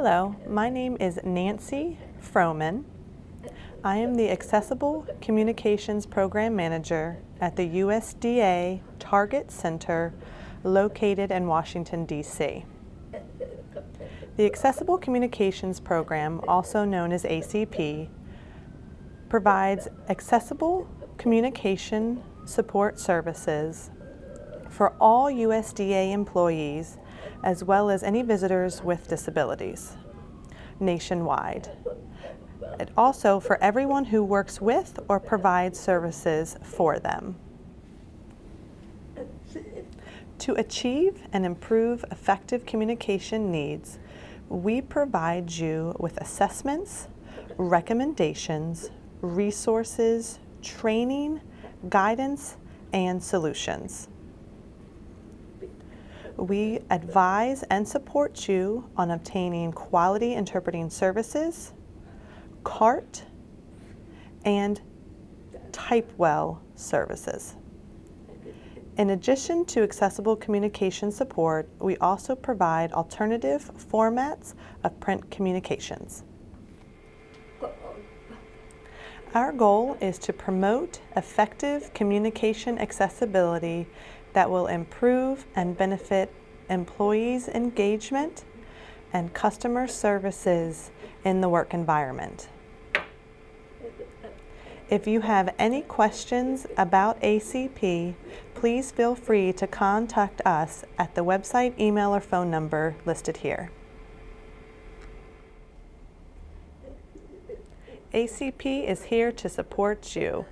Hello, my name is Nancy Frohman. I am the Accessible Communications Program Manager at the USDA TARGET Center located in Washington, D.C. The Accessible Communications Program, also known as ACP, provides accessible communication support services for all USDA employees as well as any visitors with disabilities nationwide. And also for everyone who works with or provides services for them. To achieve and improve effective communication needs, we provide you with assessments, recommendations, resources, training, guidance, and solutions. We advise and support you on obtaining quality interpreting services, CART, and TypeWell services. In addition to accessible communication support, we also provide alternative formats of print communications. Our goal is to promote effective communication accessibility that will improve and benefit employees' engagement and customer services in the work environment. If you have any questions about ACP, please feel free to contact us at the website, email, or phone number listed here. ACP is here to support you.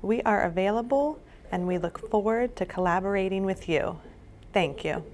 We are available and we look forward to collaborating with you. Thank you.